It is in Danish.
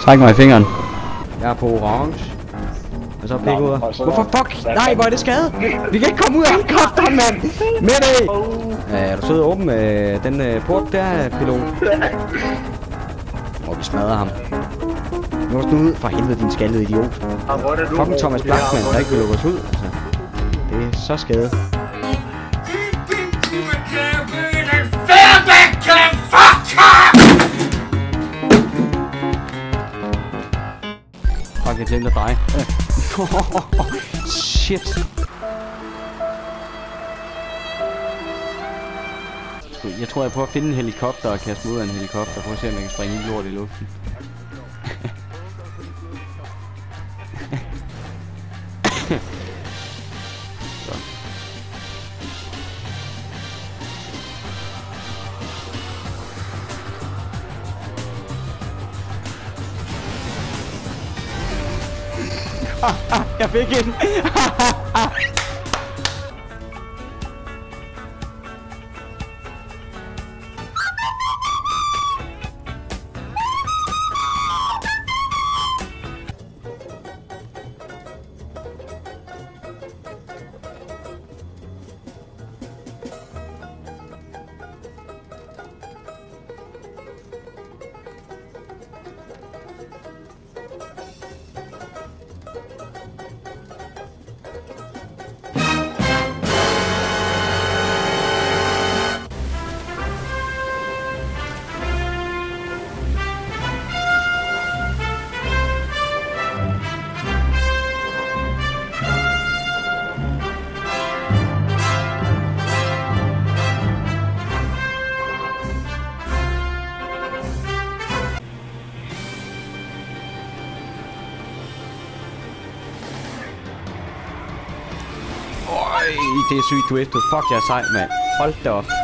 Træk mig i fingeren. Jeg er på orange. Og så pik ud. Hvorfor fuck? Nej, hvor er det skade? Vi kan ikke komme ud af helikopteren, mand! Med det! Oh. Er du sød og åben med den øh, port der, pilot? Og vi smadrer ham. Nu er du ud for helvede, din skaldede idiot. Fucking Thomas Ja, Blackman, der er ikke vil lukke os ud, altså. Det er så skade. Fuck, jeg glemte dig. Shit. Jeg tror, jeg prøver at finde en helikopter og kaste mig ud af en helikopter. Prøv at se, om jeg kan springe i lort i luften. jeg fik en. det er sygt twistet. Fuck, jeg er sej, mand. Hold da op.